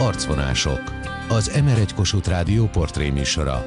Arcvonások. Az M1 Kossuth Rádió portréműsora.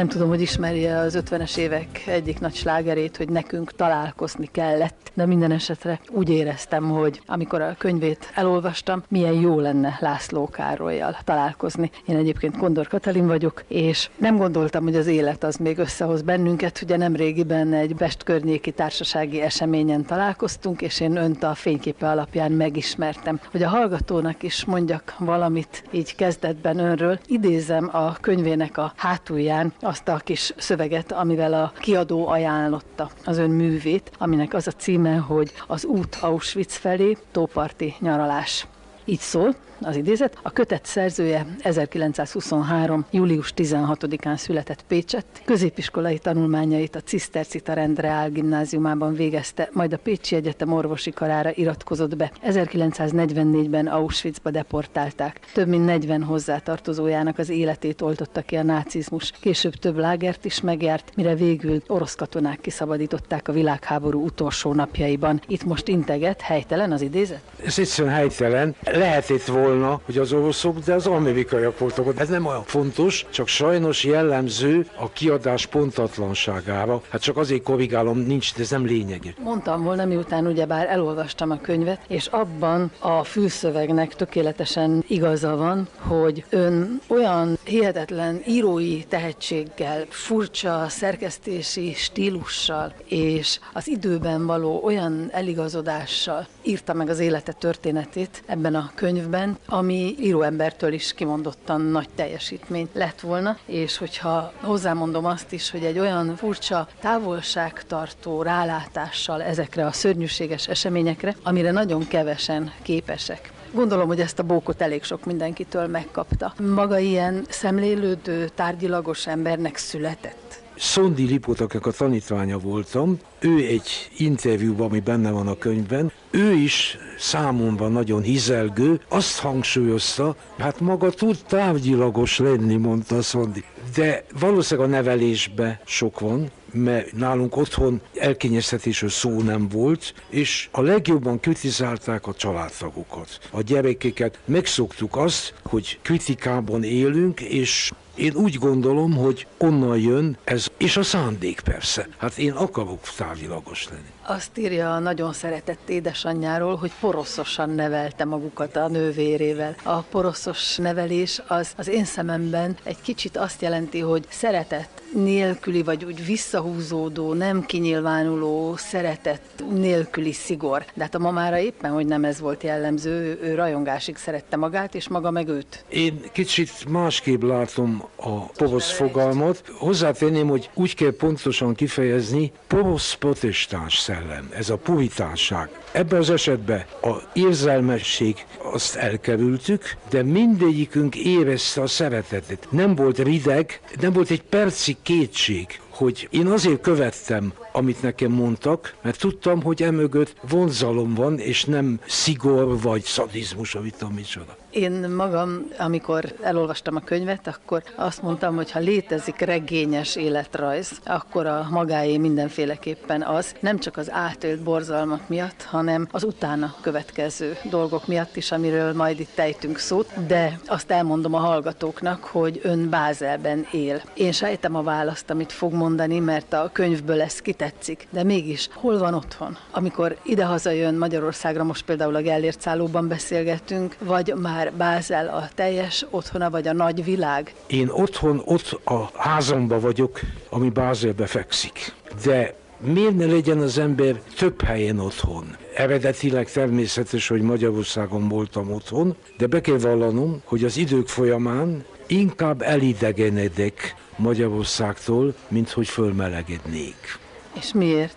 Nem tudom, hogy ismerje az 50-es évek egyik nagy slágerét, hogy nekünk találkozni kellett, de minden esetre úgy éreztem, hogy amikor a könyvét elolvastam, milyen jó lenne László Károlyjal találkozni. Én egyébként Kondor Katalin vagyok, és nem gondoltam, hogy az élet az még összehoz bennünket. Ugye nem régiben egy Best környéki társasági eseményen találkoztunk, és én önt a fényképe alapján megismertem. Hogy a hallgatónak is mondjak valamit így kezdetben önről, idézem a könyvének a hátulján azt a kis szöveget, amivel a kiadó ajánlotta az ön művét, aminek az a címe, hogy az út Auschwitz felé, tóparti nyaralás. Így szól, az idézet. A kötet szerzője 1923. július 16-án született Pécset. Középiskolai tanulmányait a Cisztercita Reál gimnáziumában végezte, majd a Pécsi Egyetem orvosi karára iratkozott be. 1944-ben Auschwitzba deportálták. Több mint 40 hozzátartozójának az életét oltotta ki a nácizmus. Később több lágert is megjárt, mire végül orosz katonák kiszabadították a világháború utolsó napjaiban. Itt most integet, helytelen az idézet? Ez egyszerűen helytelen. Lehet itt volna volna, hogy az oroszok, de az amerikaiak voltak ott. Ez nem olyan fontos, csak sajnos jellemző a kiadás pontatlanságára. Hát csak azért korrigálom, nincs, de ez nem lényegi. Mondtam volna, miután ugyebár elolvastam a könyvet, és abban a fülszövegnek tökéletesen igaza van, hogy ön olyan hihetetlen írói tehetséggel, furcsa szerkesztési stílussal és az időben való olyan eligazodással írta meg az élete történetét ebben a könyvben, ami íróembertől is kimondottan nagy teljesítmény lett volna, és hogyha hozzámondom azt is, hogy egy olyan furcsa távolságtartó rálátással ezekre a szörnyűséges eseményekre, amire nagyon kevesen képesek. Gondolom, hogy ezt a bókot elég sok mindenkitől megkapta. Maga ilyen szemlélődő, tárgyilagos embernek született? Szondi Lipotaknak a tanítványa voltam, ő egy interjúban, ami benne van a könyvben, ő is számomra nagyon hizelgő, azt hangsúlyozta, hát maga tud távgyilagos lenni, mondta Szondi. De valószínűleg a nevelésbe sok van, mert nálunk otthon elkényeztetésről szó nem volt, és a legjobban kritizálták a családtagokat. A gyerekeket megszoktuk azt, hogy kritikában élünk, és én úgy gondolom, hogy onnan jön ez, és a szándék persze. Hát én akarok távvilagos lenni. Azt írja a nagyon szeretett édesanyjáról, hogy poroszosan nevelte magukat a nővérével. A poroszos nevelés az az én szememben egy kicsit azt jelenti, hogy szeretet nélküli, vagy úgy visszahúzódó, nem kinyilvánuló szeretet nélküli szigor. De hát a mamára éppen, hogy nem ez volt jellemző, ő, ő rajongásig szerette magát, és maga meg őt. Én kicsit másképp látom a porosz fogalmat. Hozzátenném, hogy úgy kell pontosan kifejezni, porosz protestáns szellem, ez a puritánság. Ebben az esetben a érzelmesség azt elkerültük, de mindegyikünk érezte a szeretetet. Nem volt rideg, nem volt egy percig kétség, hogy én azért követtem, amit nekem mondtak, mert tudtam, hogy emögött vonzalom van, és nem szigor vagy szadizmus, amit tudom micsoda. Én magam, amikor elolvastam a könyvet, akkor azt mondtam, hogy ha létezik regényes életrajz, akkor a magáé mindenféleképpen az, nem csak az átélt borzalmak miatt, hanem az utána következő dolgok miatt is, amiről majd itt tejtünk szót, de azt elmondom a hallgatóknak, hogy ön Bázelben él. Én sejtem a választ, amit fog mondani, mert a könyvből ez kitetszik, de mégis hol van otthon? Amikor idehaza jön Magyarországra, most például a Gellért szállóban beszélgetünk, vagy már már Bázel a teljes otthona, vagy a nagy világ? Én otthon, ott a házamba vagyok, ami Bázelbe fekszik. De miért ne legyen az ember több helyen otthon? Eredetileg természetes, hogy Magyarországon voltam otthon, de be kell vallanom, hogy az idők folyamán inkább elidegenedek Magyarországtól, mint hogy fölmelegednék. És miért?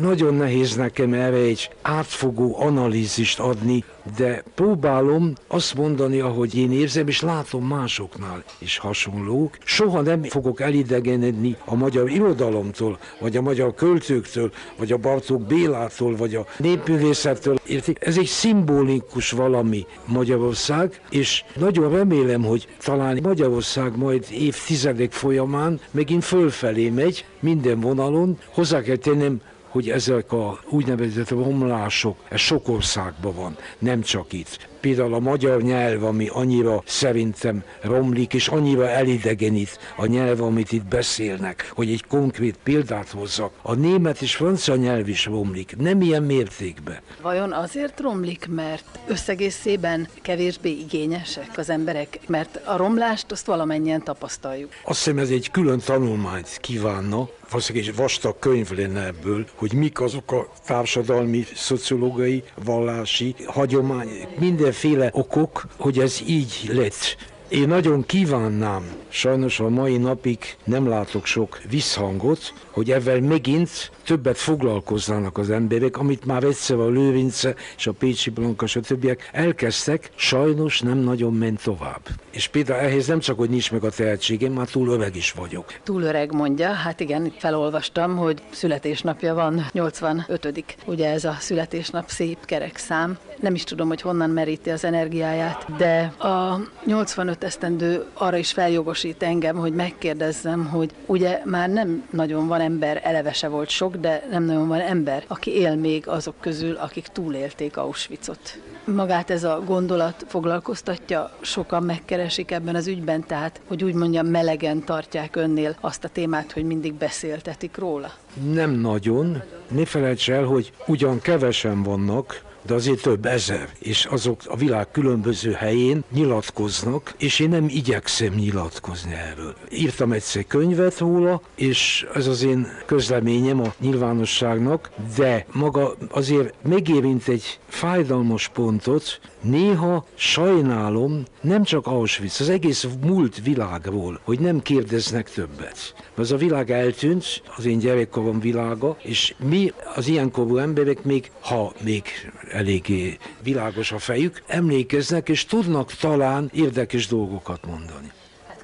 Nagyon nehéz nekem erre egy átfogó analízist adni, de próbálom azt mondani, ahogy én érzem, és látom másoknál is hasonlók. Soha nem fogok elidegenedni a magyar irodalomtól, vagy a magyar költőktől, vagy a Bartók Bélától, vagy a népművészettől. Értik? Ez egy szimbolikus valami Magyarország, és nagyon remélem, hogy talán Magyarország majd évtizedek folyamán megint fölfelé megy minden vonalon. Hozzá kell tennem, hogy ezek a úgynevezett romlások, ez sok országban van, nem csak itt. Például a magyar nyelv, ami annyira szerintem romlik, és annyira elidegenít a nyelv, amit itt beszélnek, hogy egy konkrét példát hozzak. A német és francia nyelv is romlik, nem ilyen mértékben. Vajon azért romlik, mert összegészében kevésbé igényesek az emberek, mert a romlást azt valamennyien tapasztaljuk. Azt hiszem ez egy külön tanulmányt kívánna, valószínűleg egy vastag könyv lenne ebből, hogy mik azok a társadalmi, szociológiai, vallási, hagyomány, mindenféle okok, hogy ez így lett. Én nagyon kívánnám, sajnos a mai napig nem látok sok visszhangot, hogy ezzel megint többet foglalkoznának az emberek, amit már egyszer a Lőrince és a Pécsi Blanka és a többiek elkezdtek, sajnos nem nagyon ment tovább. És például ehhez nem csak, hogy nincs meg a tehetségem, már túl öreg is vagyok. Túl öreg mondja, hát igen, felolvastam, hogy születésnapja van, 85 ugye ez a születésnap szép kerek szám. Nem is tudom, hogy honnan meríti az energiáját, de a 85 esztendő arra is feljogosít engem, hogy megkérdezzem, hogy ugye már nem nagyon van ember, eleve se volt sok, de nem nagyon van ember, aki él még azok közül, akik túlélték Auschwitzot. Magát ez a gondolat foglalkoztatja, sokan megkeresik ebben az ügyben, tehát, hogy úgy mondjam, melegen tartják önnél azt a témát, hogy mindig beszéltetik róla? Nem nagyon. Ne felejts el, hogy ugyan kevesen vannak, de azért több ezer, és azok a világ különböző helyén nyilatkoznak, és én nem igyekszem nyilatkozni erről. Írtam egyszer könyvet róla, és ez az én közleményem a nyilvánosságnak, de maga azért megérint egy fájdalmas pontot, néha sajnálom nem csak Auschwitz, az egész múlt világról, hogy nem kérdeznek többet. Az a világ eltűnt, az én gyerekkorom világa, és mi az ilyenkorú emberek még, ha még eléggé világos a fejük, emlékeznek és tudnak talán érdekes dolgokat mondani.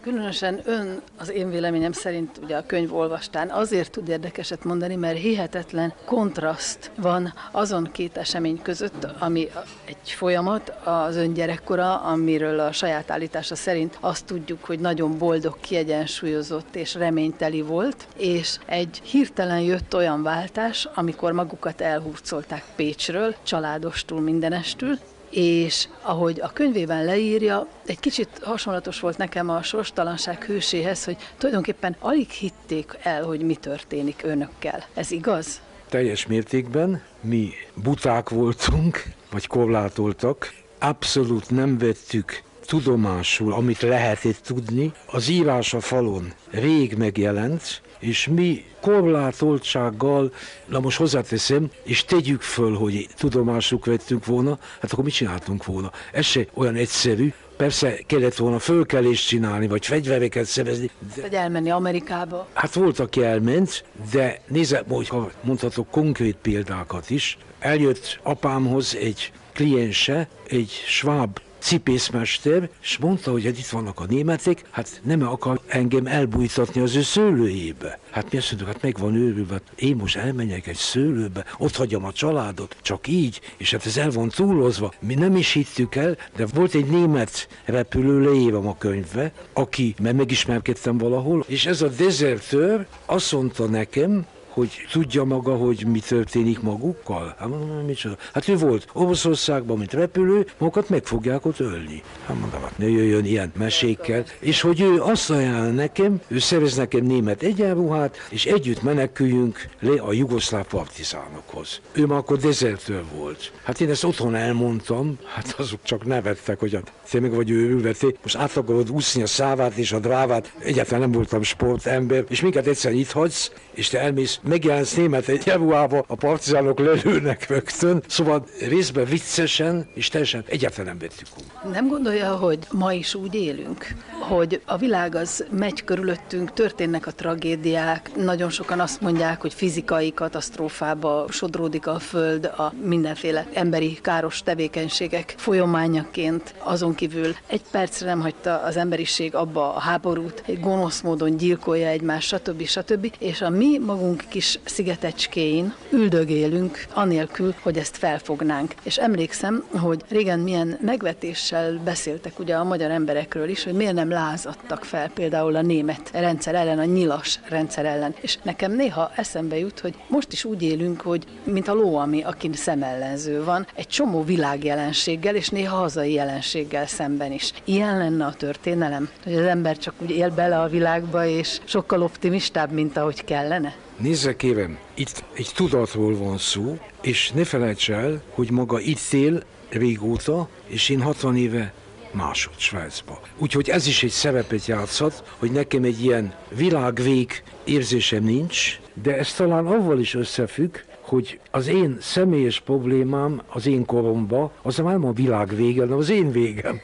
Különösen ön az én véleményem szerint ugye a könyv olvastán azért tud érdekeset mondani, mert hihetetlen kontraszt van azon két esemény között, ami egy folyamat, az ön gyerekkora, amiről a saját állítása szerint azt tudjuk, hogy nagyon boldog, kiegyensúlyozott és reményteli volt, és egy hirtelen jött olyan váltás, amikor magukat elhurcolták Pécsről, családostól, mindenestül, és ahogy a könyvében leírja, egy kicsit hasonlatos volt nekem a sorstalanság hőséhez, hogy tulajdonképpen alig hitték el, hogy mi történik önökkel. Ez igaz? Teljes mértékben mi buták voltunk, vagy korlátoltak, abszolút nem vettük tudomásul, amit lehetett tudni. Az írás a falon rég megjelent, és mi korlátoltsággal, na most hozzáteszem, és tegyük föl, hogy tudomásuk vettünk volna, hát akkor mit csináltunk volna? Ez se olyan egyszerű, Persze kellett volna fölkelést csinálni, vagy fegyvereket szerezni. De... Vagy elmenni Amerikába. Hát volt, aki elment, de nézze, ha mondhatok konkrét példákat is. Eljött apámhoz egy kliense, egy sváb cipészmester, és mondta, hogy hát itt vannak a németek, hát nem akar engem elbújtatni az ő szőlőjébe. Hát mi azt mondjuk, hát meg van őrülve, hát én most elmenjek egy szőlőbe, ott hagyjam a családot, csak így, és hát ez el van túlozva. Mi nem is hittük el, de volt egy német repülő, leírom a könyvbe, aki, mert megismerkedtem valahol, és ez a dezertőr azt mondta nekem, hogy tudja maga, hogy mi történik magukkal? Hát mondom, micsoda? Hát ő volt Oroszországban, mint repülő, magukat meg fogják ott ölni. Hát mondom, hát ne jöjjön ilyen mesékkel. És hogy ő azt ajánl nekem, ő szerez nekem német egyenruhát, és együtt meneküljünk le a jugoszláv partizánokhoz. Ő már akkor dezertőr volt. Hát én ezt otthon elmondtam, hát azok csak nevettek, hogy a meg vagy őrülve, most át akarod úszni a szávát és a drávát, egyáltalán nem voltam sportember, és minket egyszer itt hagysz, és te elmész megjelensz német egy Jevuába, a partizánok lelőnek rögtön, szóval részben viccesen, és teljesen vettük úgy. Nem gondolja, hogy ma is úgy élünk, hogy a világ az megy körülöttünk, történnek a tragédiák, nagyon sokan azt mondják, hogy fizikai katasztrófába sodródik a föld a mindenféle emberi káros tevékenységek folyamányaként, azon kívül egy percre nem hagyta az emberiség abba a háborút, egy gonosz módon gyilkolja egymást, stb. stb. És a mi magunk kis szigetecskéin üldögélünk, anélkül, hogy ezt felfognánk. És emlékszem, hogy régen milyen megvetéssel beszéltek ugye a magyar emberekről is, hogy miért nem lázadtak fel például a német rendszer ellen, a nyilas rendszer ellen. És nekem néha eszembe jut, hogy most is úgy élünk, hogy mint a ló, ami akin szemellenző van, egy csomó világjelenséggel és néha hazai jelenséggel szemben is. Ilyen lenne a történelem, hogy az ember csak úgy él bele a világba, és sokkal optimistább, mint ahogy kellene? Nézze kérem, itt egy tudatról van szó, és ne felejts el, hogy maga itt él régóta, és én 60 éve másod Svájcba. Úgyhogy ez is egy szerepet játszhat, hogy nekem egy ilyen világvég érzésem nincs, de ez talán avval is összefügg, hogy az én személyes problémám az én koromba, az nem a világ vége, hanem az én végem.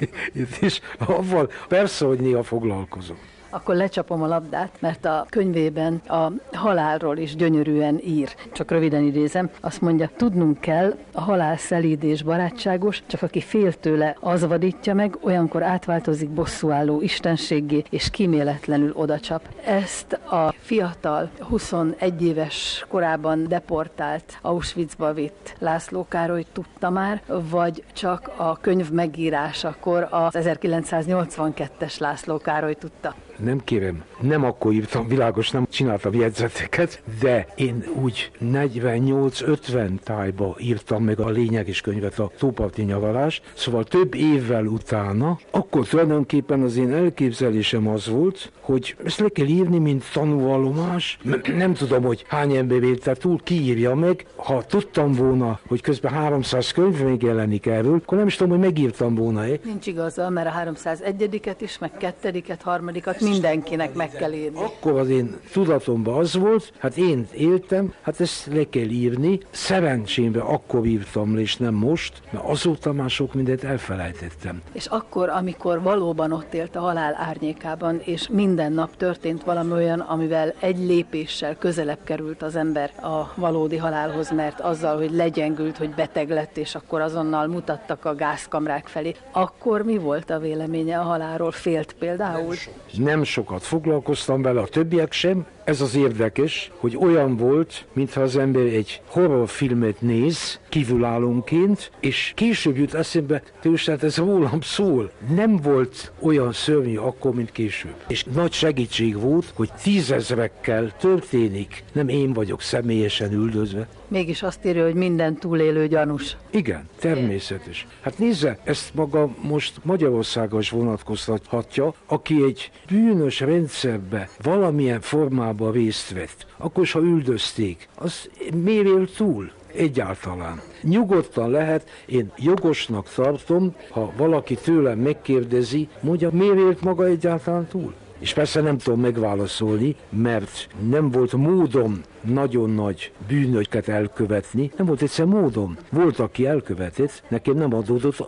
és avval persze, hogy néha foglalkozom akkor lecsapom a labdát, mert a könyvében a halálról is gyönyörűen ír. Csak röviden idézem, azt mondja, tudnunk kell, a halál szelíd és barátságos, csak aki fél tőle, az vadítja meg, olyankor átváltozik bosszúálló istenséggé, és kíméletlenül odacsap. Ezt a fiatal, 21 éves korában deportált, Auschwitzba vitt László Károly tudta már, vagy csak a könyv megírásakor az 1982-es László Károly tudta? Nem kérem, nem akkor írtam, világos, nem csináltam jegyzeteket, de én úgy 48-50 tájba írtam meg a lényeges könyvet, a Tóparti nyaralás, szóval több évvel utána, akkor tulajdonképpen az én elképzelésem az volt, hogy ezt le kell írni, mint tanúvallomás. Nem tudom, hogy hány ember érte túl, kiírja meg. Ha tudtam volna, hogy közben 300 könyv még jelenik erről, akkor nem is tudom, hogy megírtam volna-e. Nincs igaza, mert a 301-et is, meg kettediket, harmadikat mindenkinek meg kell írni. Akkor az én tudatomban az volt, hát én éltem, hát ezt le kell írni. Szerencsémben akkor írtam le, és nem most, mert azóta már sok mindent elfelejtettem. És akkor, amikor valóban ott élt a halál árnyékában, és minden nap történt valami olyan, amivel egy lépéssel közelebb került az ember a valódi halálhoz, mert azzal, hogy legyengült, hogy beteg lett, és akkor azonnal mutattak a gázkamrák felé, akkor mi volt a véleménye a halálról? Félt például? Nem nem sokat foglalkoztam vele, a többiek sem. Ez az érdekes, hogy olyan volt, mintha az ember egy horrorfilmet néz, kívülállónként, és később jut eszembe, tehát ez rólam szól. Nem volt olyan szörnyű akkor, mint később. És nagy segítség volt, hogy tízezrekkel történik. Nem én vagyok személyesen üldözve. Mégis azt írja, hogy minden túlélő gyanús. Igen, természetes. Hát nézze, ezt maga most Magyarországon is vonatkoztathatja, aki egy bűnös rendszerbe valamilyen formában részt vett, akkor is, ha üldözték, az miért túl? Egyáltalán. Nyugodtan lehet, én jogosnak tartom, ha valaki tőlem megkérdezi, mondja, miért élt maga egyáltalán túl? És persze nem tudom megválaszolni, mert nem volt módom nagyon nagy bűnöket elkövetni, nem volt egyszer módom. Volt, aki elkövetett, nekem nem adódott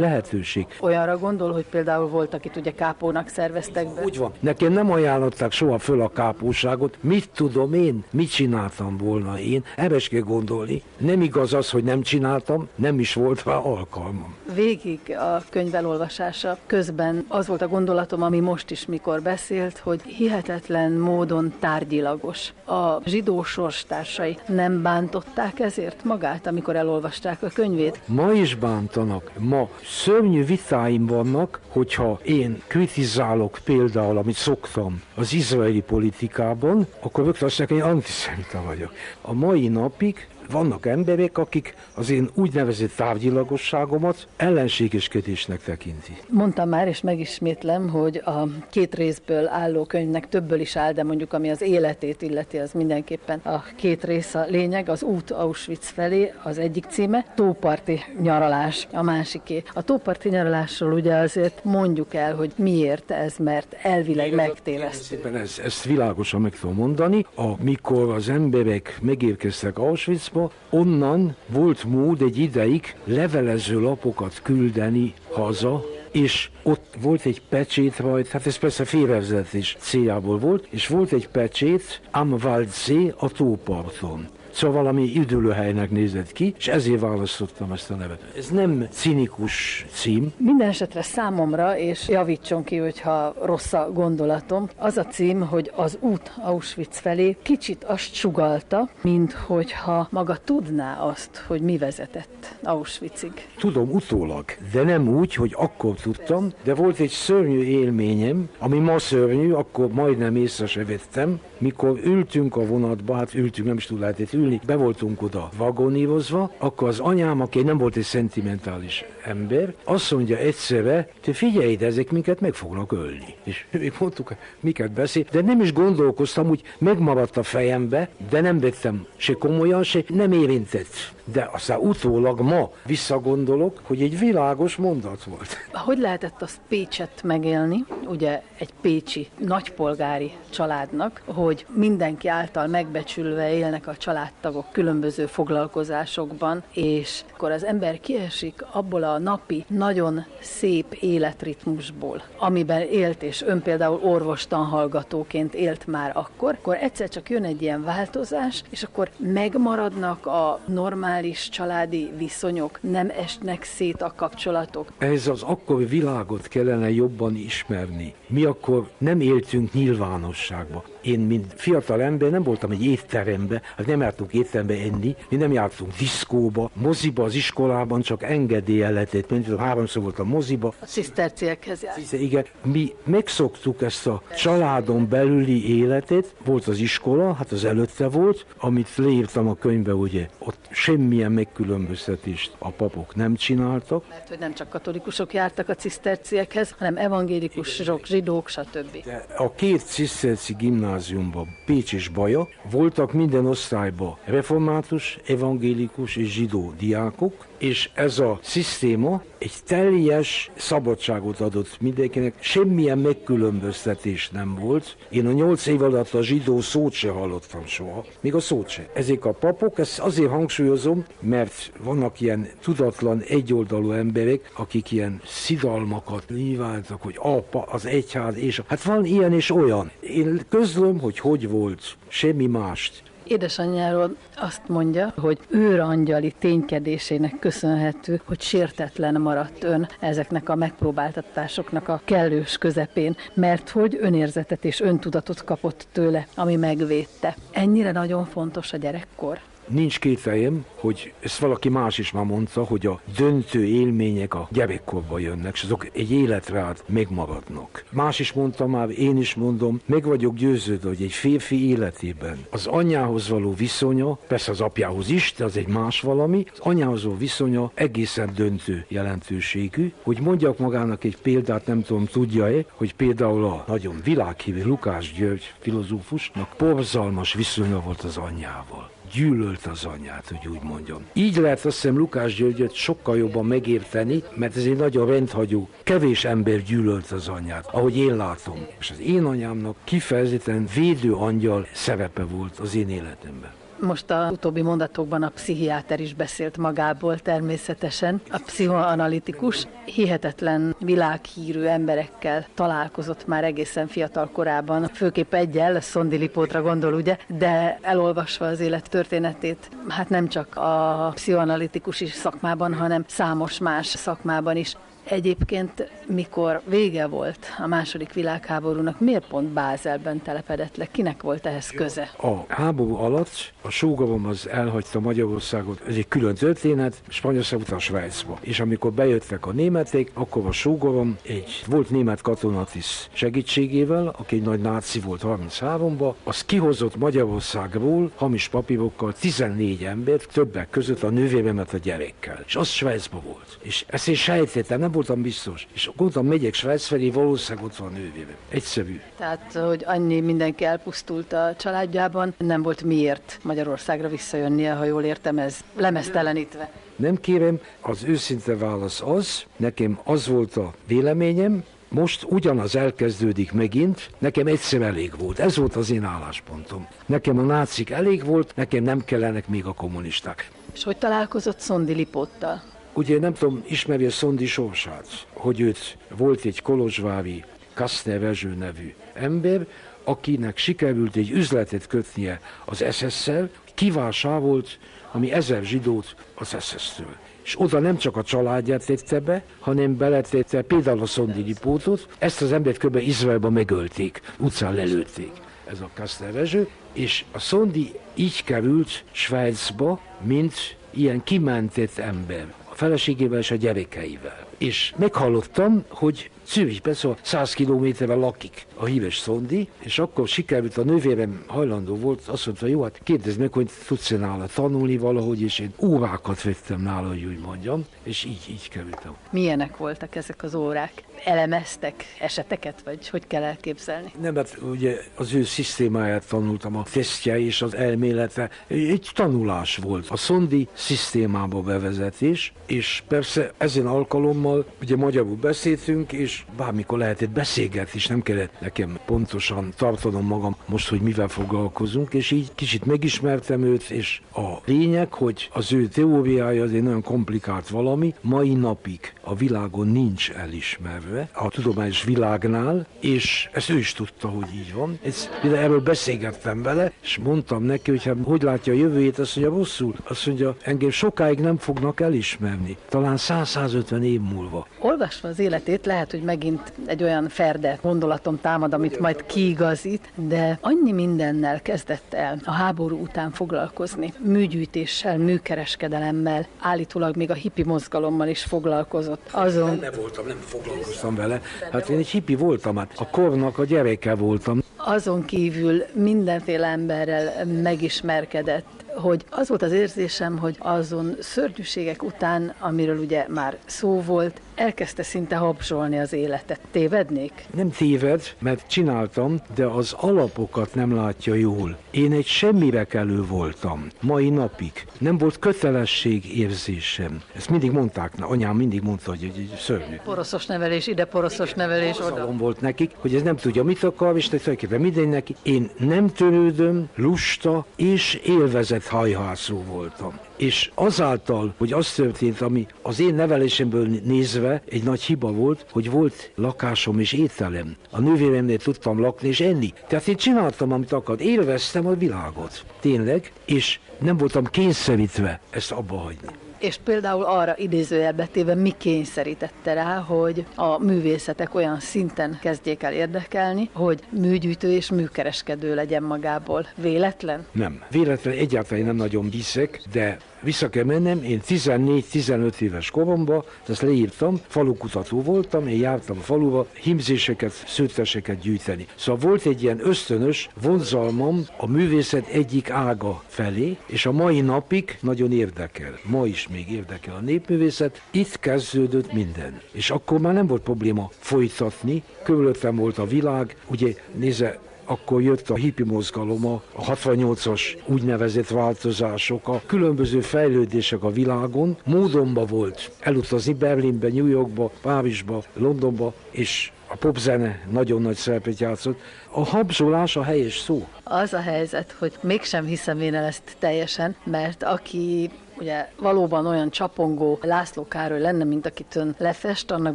lehetőség. Olyanra gondol, hogy például volt, akit ugye kápónak szerveztek be? Úgy van. Nekem nem ajánlották soha föl a kápóságot. Mit tudom én? Mit csináltam volna én? Erre kell gondolni. Nem igaz az, hogy nem csináltam, nem is volt rá alkalmam. Végig a könyv elolvasása közben az volt a gondolatom, ami most is mikor beszélt, hogy hihetetlen módon tárgyilagos. A zsidó sorstársai nem bántották ezért magát, amikor elolvasták a könyvét? Ma is bántanak. Ma szörnyű vitáim vannak, hogyha én kritizálok például, amit szoktam az izraeli politikában, akkor rögtön azt mondják, hogy én antiszemita vagyok. A mai napig vannak emberek, akik az én úgynevezett tárgyilagosságomat ellenségeskedésnek tekinti. Mondtam már, és megismétlem, hogy a két részből álló könyvnek többből is áll, de mondjuk ami az életét illeti, az mindenképpen a két rész a lényeg, az út Auschwitz felé, az egyik címe, tóparti nyaralás, a másiké. A tóparti nyaralásról ugye azért mondjuk el, hogy miért ez, mert elvileg megtévesztő. Ez, ezt világosan meg tudom mondani. Amikor az emberek megérkeztek Auschwitzba, Amerikába, onnan volt mód egy ideig levelező lapokat küldeni haza, és ott volt egy pecsét rajta, hát ez persze félrevezetés céljából volt, és volt egy pecsét Amvaldzé a tóparton. Szóval valami üdülőhelynek nézett ki, és ezért választottam ezt a nevet. Ez nem cinikus cím. Minden esetre számomra, és javítson ki, hogyha rossz a gondolatom, az a cím, hogy az út Auschwitz felé kicsit azt sugalta, mint hogyha maga tudná azt, hogy mi vezetett Auschwitzig. Tudom utólag, de nem úgy, hogy akkor tudtam, de volt egy szörnyű élményem, ami ma szörnyű, akkor majdnem észre se vettem, mikor ültünk a vonatba, hát ültünk, nem is tud lehetett ülni, be voltunk oda vagonírozva, akkor az anyám, aki nem volt egy szentimentális ember, azt mondja egyszerre, te figyelj, de ezek minket meg fognak ölni. És még mondtuk, miket beszél, de nem is gondolkoztam, úgy megmaradt a fejembe, de nem vettem se komolyan, se nem érintett. De aztán utólag ma visszagondolok, hogy egy világos mondat volt. Hogy lehetett azt Pécset megélni, ugye egy pécsi nagypolgári családnak, hogy mindenki által megbecsülve élnek a családtagok különböző foglalkozásokban, és akkor az ember kiesik abból a napi, nagyon szép életritmusból, amiben élt, és ön például orvostanhallgatóként élt már akkor, akkor egyszer csak jön egy ilyen változás, és akkor megmaradnak a normális családi viszonyok, nem esnek szét a kapcsolatok. Ez az akkori világot kellene jobban ismerni. Mi akkor nem éltünk nyilvánosságba. Én, mint fiatal ember nem voltam egy étterembe, hát nem jártunk étterembe enni, mi nem jártunk diszkóba, moziba az iskolában csak engedélye lehetett, mint háromszor volt a moziba. A ciszterciekhez jár. Igen, mi megszoktuk ezt a családon belüli életet, volt az iskola, hát az előtte volt, amit leírtam a könyvbe, ugye, ott semmilyen megkülönböztetést a papok nem csináltak. Mert hogy nem csak katolikusok jártak a ciszterciekhez, hanem evangélikusok, zsidók, stb. De a két ciszterci gimnáziumban, Pécs és Baja, voltak minden osztályban református, evangélikus és zsidó diákok, és ez a szisztéma egy teljes szabadságot adott mindenkinek, semmilyen megkülönböztetés nem volt. Én a nyolc év alatt a zsidó szót se hallottam soha, még a szót se. Ezek a papok, ezt azért hangsúlyozom, mert vannak ilyen tudatlan egyoldalú emberek, akik ilyen szidalmakat nyilvántak, hogy apa, az egyház, és a... hát van ilyen és olyan. Én közlöm, hogy hogy volt, semmi mást. Édesanyjáról azt mondja, hogy őrangyali ténykedésének köszönhető, hogy sértetlen maradt ön ezeknek a megpróbáltatásoknak a kellős közepén, mert hogy önérzetet és öntudatot kapott tőle, ami megvédte. Ennyire nagyon fontos a gyerekkor. Nincs kételjem, hogy ezt valaki más is már mondta, hogy a döntő élmények a gyerekkorba jönnek, és azok egy életre át megmaradnak. Más is mondta már, én is mondom, meg vagyok győződve, hogy egy férfi életében az anyához való viszonya, persze az apjához is, de az egy más valami, az anyához való viszonya egészen döntő jelentőségű. Hogy mondjak magának egy példát, nem tudom, tudja-e, hogy például a nagyon világhívű Lukás György filozófusnak porzalmas viszonya volt az anyjával gyűlölt az anyját, hogy úgy mondjam. Így lehet azt hiszem Lukás Györgyöt sokkal jobban megérteni, mert ez egy nagyon rendhagyó, kevés ember gyűlölt az anyját, ahogy én látom. És az én anyámnak kifejezetten védő angyal szerepe volt az én életemben. Most a utóbbi mondatokban a pszichiáter is beszélt magából természetesen. A pszichoanalitikus hihetetlen világhírű emberekkel találkozott már egészen fiatal korában, főképp egyel, Szondi Lipótra gondol, ugye, de elolvasva az élet történetét, hát nem csak a pszichoanalitikus is szakmában, hanem számos más szakmában is Egyébként, mikor vége volt a második világháborúnak, miért pont Bázelben telepedett le? Kinek volt ehhez köze? A háború alatt a sógorom az elhagyta Magyarországot, ez egy külön történet, Spanyolország után Svájcba. És amikor bejöttek a németek, akkor a sógorom egy volt német katonatis segítségével, aki egy nagy náci volt 33-ba, az kihozott Magyarországról hamis papírokkal 14 embert, többek között a nővéremet a gyerekkel. És az Svájcba volt. És ezt én sejtettem, nem voltam biztos. És gondoltam, megyek Svájc felé, valószínűleg ott van nővére. Egyszerű. Tehát, hogy annyi mindenki elpusztult a családjában, nem volt miért Magyarországra visszajönnie, ha jól értem, ez lemeztelenítve. Nem kérem, az őszinte válasz az, nekem az volt a véleményem, most ugyanaz elkezdődik megint, nekem egyszer elég volt. Ez volt az én álláspontom. Nekem a nácik elég volt, nekem nem kellenek még a kommunisták. És hogy találkozott Szondi Lipottal? Ugye nem tudom, ismeri a Szondi sorsát, hogy őt volt egy kolozsvári Kastner Vezső nevű ember, akinek sikerült egy üzletet kötnie az SS-szel, kivásárolt, ami ezer zsidót az SS-től és oda nem csak a családját tette be, hanem beletette például a Szondini pótot, ezt az embert kb. Izraelban megölték, utcán lelőtték ez a Kastelvezső, és a Szondi így került Svájcba, mint ilyen kimentett ember, feleségével és a gyerekeivel. És meghallottam, hogy Zürichben, szóval 100 kilométerre lakik a híves Szondi, és akkor sikerült a nővérem hajlandó volt, azt mondta, jó, hát kérdezd meg, hogy tudsz-e nála tanulni valahogy, és én órákat vettem nála, hogy úgy mondjam, és így, így kerültem. Milyenek voltak ezek az órák? Elemeztek eseteket, vagy hogy kell elképzelni? Nem, mert ugye az ő szisztémáját tanultam, a tesztje és az elmélete. Egy tanulás volt. A szondi szisztémába bevezetés, és persze ezen alkalommal ugye magyarul beszéltünk, és bármikor lehetett beszélgetni, és nem kellett nekem pontosan tartanom magam most, hogy mivel foglalkozunk, és így kicsit megismertem őt, és a lényeg, hogy az ő teóriája az egy nagyon komplikált valami, mai napig a világon nincs elismerve, a tudományos világnál, és ezt ő is tudta, hogy így van. Ezt, erről beszélgettem vele, és mondtam neki, hogy hát, hogy látja a jövőjét, azt mondja, rosszul. Azt mondja, engem sokáig nem fognak elismerni, talán 100-150 év múlva. Olvasva az életét lehet, hogy megint egy olyan ferde gondolatom támad, amit majd kiigazít, de annyi mindennel kezdett el a háború után foglalkozni. Műgyűjtéssel, műkereskedelemmel, állítólag még a hippi mozgalommal is foglalkozott. Azon... Nem voltam, nem foglalkoztam vele. Hát én egy hippi voltam, hát a kornak a gyereke voltam. Azon kívül mindenféle emberrel megismerkedett, hogy az volt az érzésem, hogy azon szörnyűségek után, amiről ugye már szó volt, elkezdte szinte habzsolni az életet. Tévednék? Nem téved, mert csináltam, de az alapokat nem látja jól. Én egy semmire kelő voltam, mai napig. Nem volt kötelesség érzésem. Ezt mindig mondták, na, anyám mindig mondta, hogy egy szörnyű. Poroszos nevelés, ide poroszos nevelés, oda. volt nekik, hogy ez nem tudja, mit akar, és tulajdonképpen minden neki. Én nem törődöm, lusta és élvezett hajhászó voltam. És azáltal, hogy az történt, ami az én nevelésemből nézve egy nagy hiba volt, hogy volt lakásom és ételem. A nővéremnél tudtam lakni és enni. Tehát én csináltam, amit akart. Élveztem a világot. Tényleg. És nem voltam kényszerítve ezt abba hagyni. És például arra idézőjelbe téve mi kényszerítette rá, hogy a művészetek olyan szinten kezdjék el érdekelni, hogy műgyűjtő és műkereskedő legyen magából. Véletlen? Nem. Véletlen egyáltalán nem nagyon bízek, de vissza kell mennem, én 14-15 éves koromban, ezt leírtam, falukutató voltam, én jártam faluba himzéseket, szőtteseket gyűjteni. Szóval volt egy ilyen ösztönös vonzalmam a művészet egyik ága felé, és a mai napig nagyon érdekel. Ma is még érdekel a népművészet. Itt kezdődött minden. És akkor már nem volt probléma folytatni, körülöttem volt a világ, ugye nézze, akkor jött a hippi mozgalom, a 68-as úgynevezett változások, a különböző fejlődések a világon. Módomba volt elutazni Berlinbe, New Yorkba, Párizsba, Londonba, és a popzene nagyon nagy szerepet játszott. A habzsolás a helyes szó. Az a helyzet, hogy mégsem hiszem én el ezt teljesen, mert aki ugye valóban olyan csapongó László Károly lenne, mint akit ön lefest, annak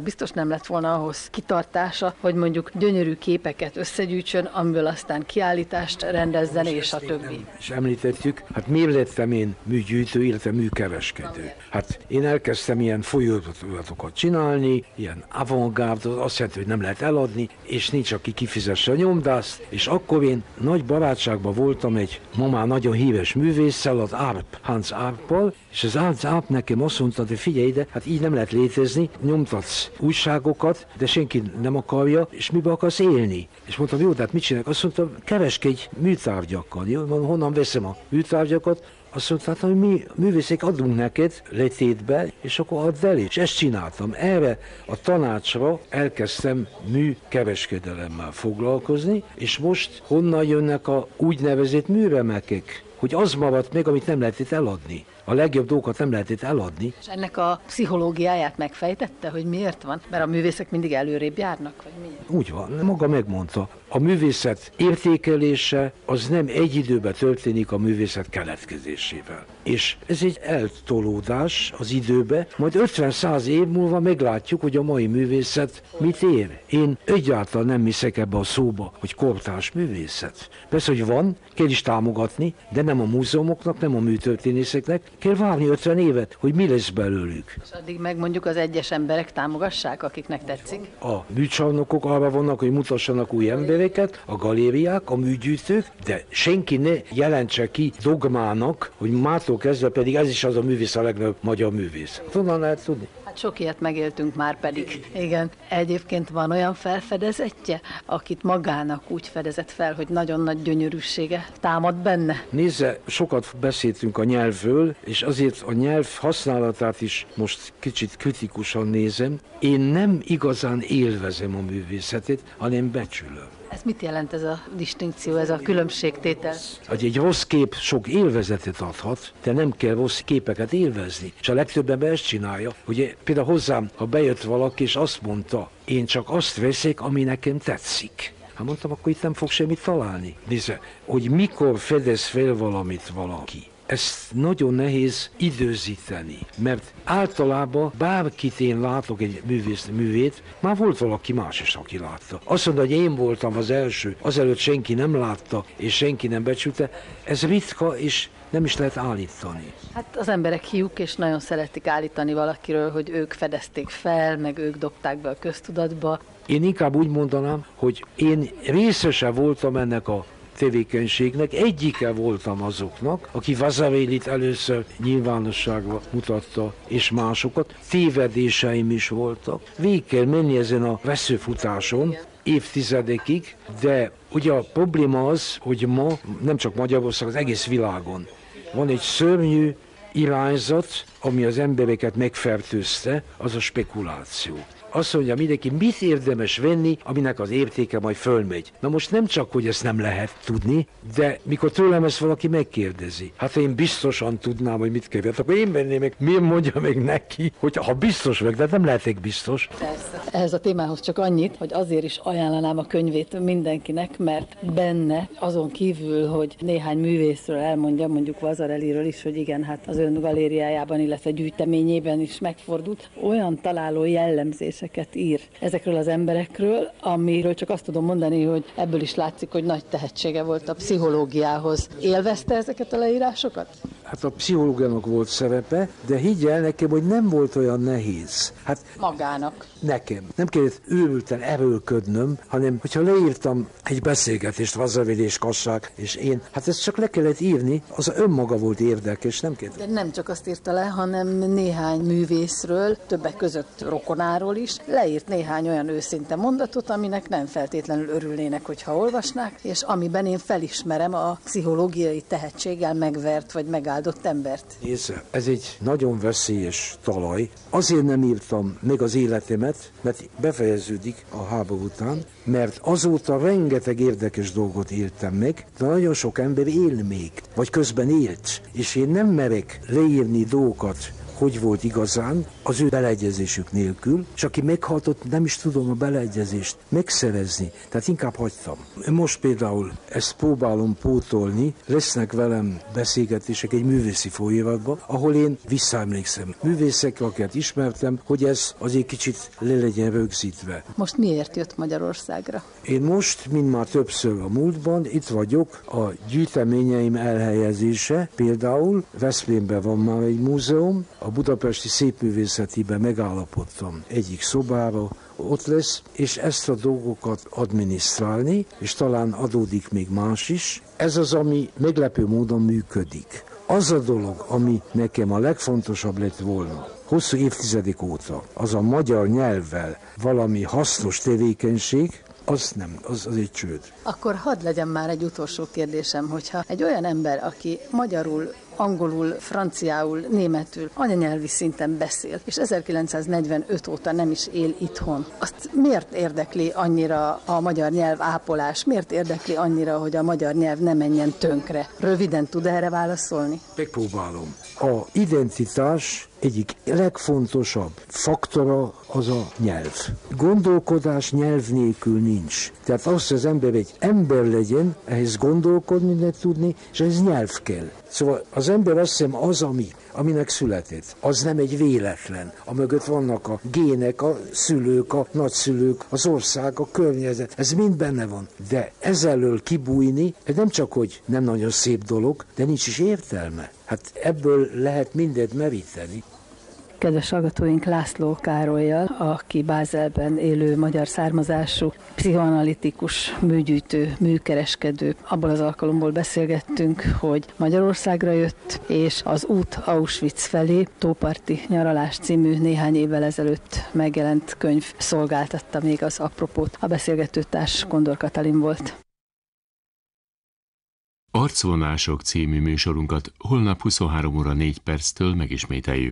biztos nem lett volna ahhoz kitartása, hogy mondjuk gyönyörű képeket összegyűjtsön, amiből aztán kiállítást rendezzen, és a többi. És említettük, hát miért lettem én műgyűjtő, illetve műkereskedő? Hát én elkezdtem ilyen folyóiratokat csinálni, ilyen avantgárd, azt jelenti, hogy nem lehet eladni, és nincs, aki kifizesse a nyomdást, és akkor én nagy barátságban voltam egy ma már nagyon híres művésszel, az Árp, Hans Árppal, és az Árp nekem azt mondta, hogy figyelj ide, hát így nem lehet létezni, nyomtatsz újságokat, de senki nem akarja, és mibe akarsz élni? És mondtam, jó, tehát mit csinálok? Azt mondta, kereskedj műtárgyakkal. Jó, honnan veszem a műtárgyakat? Azt mondta, hát, hogy mi művészek adunk neked letétbe, és akkor add el. És ezt csináltam. Erre a tanácsra elkezdtem műkereskedelemmel foglalkozni, és most honnan jönnek a úgynevezett műremekek? Hogy az maradt meg, amit nem lehetett eladni. A legjobb dolgokat nem lehetett eladni. És ennek a pszichológiáját megfejtette, hogy miért van? Mert a művészek mindig előrébb járnak, vagy miért? Úgy van, maga megmondta. A művészet értékelése az nem egy időben történik a művészet keletkezésével. És ez egy eltolódás az időbe, majd 50-100 év múlva meglátjuk, hogy a mai művészet mit ér. Én egyáltalán nem hiszek ebbe a szóba, hogy kortárs művészet. Persze, hogy van, kell is támogatni, de nem a múzeumoknak, nem a műtörténészeknek. Kell várni 50 évet, hogy mi lesz belőlük. És addig meg mondjuk az egyes emberek támogassák, akiknek tetszik? A műcsarnokok arra vannak, hogy mutassanak új embereket, a galériák, a műgyűjtők, de senki ne jelentse ki dogmának, hogy mától kezdve pedig ez is az a művész a legnagyobb magyar művész. Honnan lehet tudni? Hát sok ilyet megéltünk már pedig. Igen. Egyébként van olyan felfedezetje, akit magának úgy fedezett fel, hogy nagyon nagy gyönyörűsége támad benne? Nézze, sokat beszéltünk a nyelvről, és azért a nyelv használatát is most kicsit kritikusan nézem. Én nem igazán élvezem a művészetét, hanem becsülöm. Ez mit jelent ez a distinkció, ez a különbségtétel? Hogy egy rossz kép sok élvezetet adhat, de nem kell rossz képeket élvezni. És a legtöbb ember ezt csinálja, hogy például hozzám, ha bejött valaki, és azt mondta, én csak azt veszek, ami nekem tetszik. Hát mondtam, akkor itt nem fog semmit találni. Nézze, hogy mikor fedez fel valamit valaki ezt nagyon nehéz időzíteni, mert általában bárkit én látok egy művész művét, már volt valaki más is, aki látta. Azt mondta, hogy én voltam az első, azelőtt senki nem látta, és senki nem becsülte, ez ritka, és nem is lehet állítani. Hát az emberek hiúk, és nagyon szeretik állítani valakiről, hogy ők fedezték fel, meg ők dobták be a köztudatba. Én inkább úgy mondanám, hogy én részese voltam ennek a tevékenységnek. Egyike voltam azoknak, aki Vazavélit először nyilvánosságba mutatta, és másokat. Tévedéseim is voltak. Végig kell menni ezen a veszőfutáson, évtizedekig, de ugye a probléma az, hogy ma nem csak Magyarország, az egész világon van egy szörnyű irányzat, ami az embereket megfertőzte, az a spekuláció azt mondja mindenki, mit érdemes venni, aminek az értéke majd fölmegy. Na most nem csak, hogy ezt nem lehet tudni, de mikor tőlem ezt valaki megkérdezi, hát én biztosan tudnám, hogy mit kell, akkor én venném meg, miért mondja meg neki, hogy ha biztos vagyok, de nem lehetek biztos. Persze. Ehhez a témához csak annyit, hogy azért is ajánlanám a könyvét mindenkinek, mert benne azon kívül, hogy néhány művészről elmondja, mondjuk Vazareliről is, hogy igen, hát az ön galériájában, illetve gyűjteményében is megfordult, olyan találó jellemzések regényeseket ír ezekről az emberekről, amiről csak azt tudom mondani, hogy ebből is látszik, hogy nagy tehetsége volt a pszichológiához. Élvezte ezeket a leírásokat? Hát a pszichológiának volt szerepe, de higgyel nekem, hogy nem volt olyan nehéz. Hát Magának. Nekem. Nem kellett őrülten erőlködnöm, hanem hogyha leírtam egy beszélgetést, Vazavéd és Kassák, és én, hát ezt csak le kellett írni, az önmaga volt érdekes, nem kellett. De nem csak azt írta le, hanem néhány művészről, többek között rokonáról is, leírt néhány olyan őszinte mondatot, aminek nem feltétlenül örülnének, hogyha olvasnák, és amiben én felismerem a pszichológiai tehetséggel megvert vagy megáldott embert. Nézze, ez egy nagyon veszélyes talaj. Azért nem írtam meg az életemet, mert befejeződik a háború után, mert azóta rengeteg érdekes dolgot éltem meg, de nagyon sok ember él még, vagy közben élt, és én nem merek leírni dolgokat, hogy volt igazán, az ő beleegyezésük nélkül, és aki meghaltott, nem is tudom a beleegyezést megszerezni, tehát inkább hagytam. Most például ezt próbálom pótolni, lesznek velem beszélgetések egy művészi folyóiratban, ahol én visszaemlékszem művészek, akiket ismertem, hogy ez azért kicsit le legyen rögzítve. Most miért jött Magyarországra? Én most, mint már többször a múltban, itt vagyok a gyűjteményeim elhelyezése. Például Veszprémben van már egy múzeum, a Budapesti Szépművészetiben megállapodtam egyik szobára, ott lesz, és ezt a dolgokat adminisztrálni, és talán adódik még más is. Ez az, ami meglepő módon működik. Az a dolog, ami nekem a legfontosabb lett volna, hosszú évtizedek óta, az a magyar nyelvvel valami hasznos tevékenység, az nem, az, az egy csőd. Akkor hadd legyen már egy utolsó kérdésem, hogyha egy olyan ember, aki magyarul angolul, franciául, németül, anyanyelvi szinten beszél, és 1945 óta nem is él itthon. Azt miért érdekli annyira a magyar nyelv ápolás? Miért érdekli annyira, hogy a magyar nyelv ne menjen tönkre? Röviden tud erre válaszolni? Megpróbálom. A identitás egyik legfontosabb faktora az a nyelv. Gondolkodás nyelv nélkül nincs. Tehát az, hogy az ember egy ember legyen, ehhez gondolkodni, tudni, és ez nyelv kell. Szóval az ember azt hiszem az, ami, aminek született, az nem egy véletlen. A mögött vannak a gének, a szülők, a nagyszülők, az ország, a környezet, ez mind benne van. De ezzelől kibújni, ez nem csak, hogy nem nagyon szép dolog, de nincs is értelme. Hát ebből lehet mindent meríteni. Kedves hallgatóink László Károlyjal, aki Bázelben élő magyar származású, pszichoanalitikus, műgyűjtő, műkereskedő. Abból az alkalomból beszélgettünk, hogy Magyarországra jött, és az út Auschwitz felé Tóparti nyaralás című néhány évvel ezelőtt megjelent könyv szolgáltatta még az apropót. A beszélgető társ Kondor Katalin volt. Arcvonások című műsorunkat holnap 23 óra 4 perctől megismételjük.